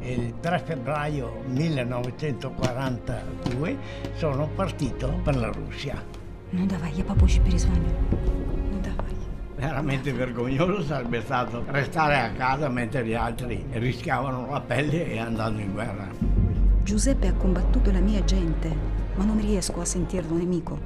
Il 3 febbraio 1942 sono partito per la Russia. Ну давай, я попозже перезвоню. Ну давай. Veramente vergognoso sarebbe stato restare a casa mentre gli altri rischiavano la pelle e andando in guerra. Giuseppe ha combattuto la mia gente, ma non riesco a sentirlo nemico.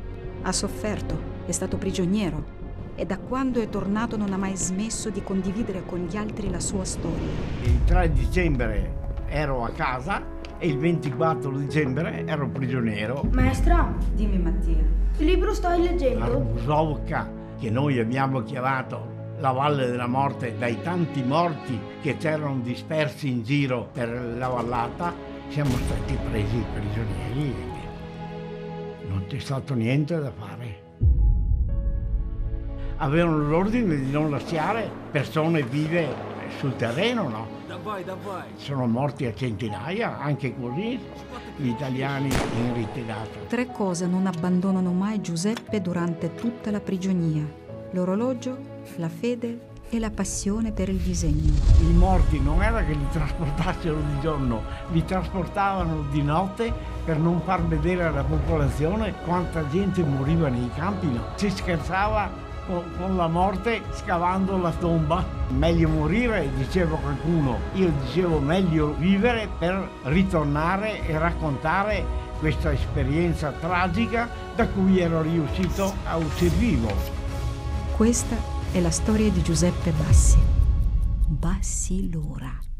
Ha sofferto, è stato prigioniero e da quando è tornato non ha mai smesso di condividere con gli altri la sua storia. Il 3 dicembre ero a casa e il 24 dicembre ero prigioniero Maestra, Dimmi Mattia. che libro stai leggendo? Rusovka, che noi abbiamo chiamato la Valle della Morte dai tanti morti che c'erano dispersi in giro per la vallata, siamo stati presi prigionieri. Non c'è stato niente da fare. Avevano l'ordine di non lasciare persone vive sul terreno, no? Davai, davai. Sono morti a centinaia, anche così gli italiani in ritirata. Tre cose non abbandonano mai Giuseppe durante tutta la prigionia. L'orologio, la fede e la passione per il disegno. I morti non era che li trasportassero di giorno, li trasportavano di notte per non far vedere alla popolazione quanta gente moriva nei campi. Si scherzava con, la morte scavando la tomba. Meglio morire, diceva qualcuno. Io dicevo meglio vivere per ritornare e raccontare questa esperienza tragica da cui ero riuscito a uscire vivo. Questa è la storia di Giuseppe Bassi. Bassi Lora.